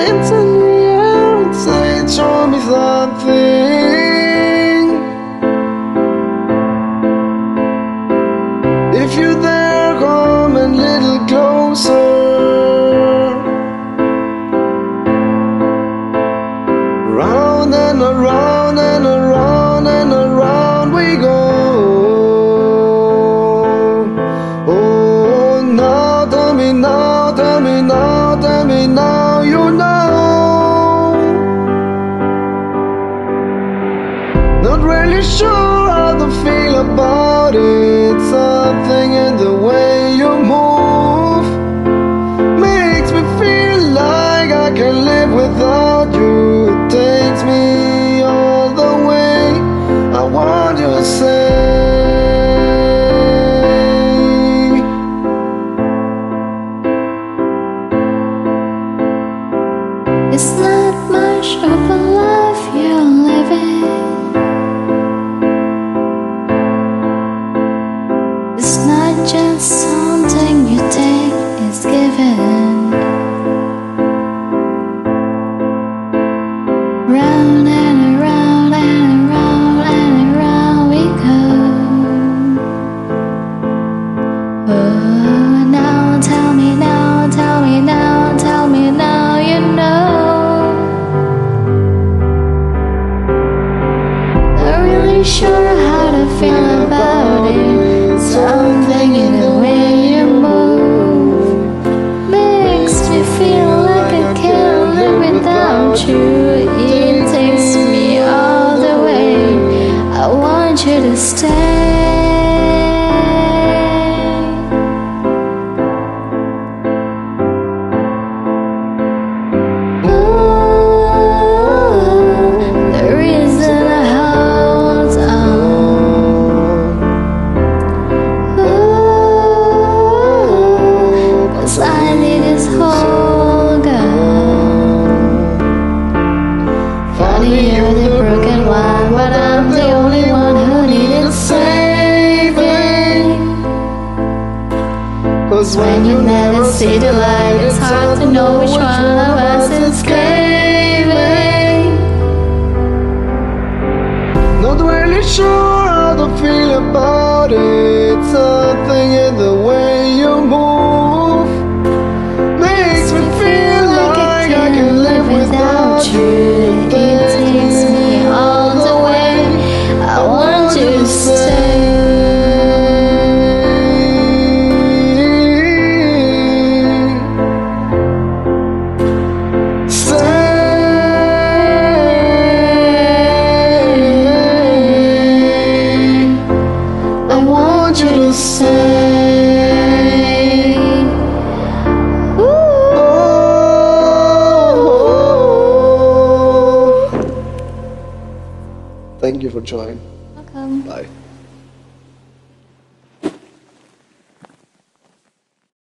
hands tell me now, tell me now, tell me now, you know. Not really sure how to feel about it. Something in the way 我放。Sure how to feel about it. Something in the way you move makes me feel like I can't live without you. It takes me all the way. I want you to stay. When you never see the light, it's hard to know which one of us is caving. Not really sure how to feel about it. Something in the Thank you for joining. Welcome. Bye.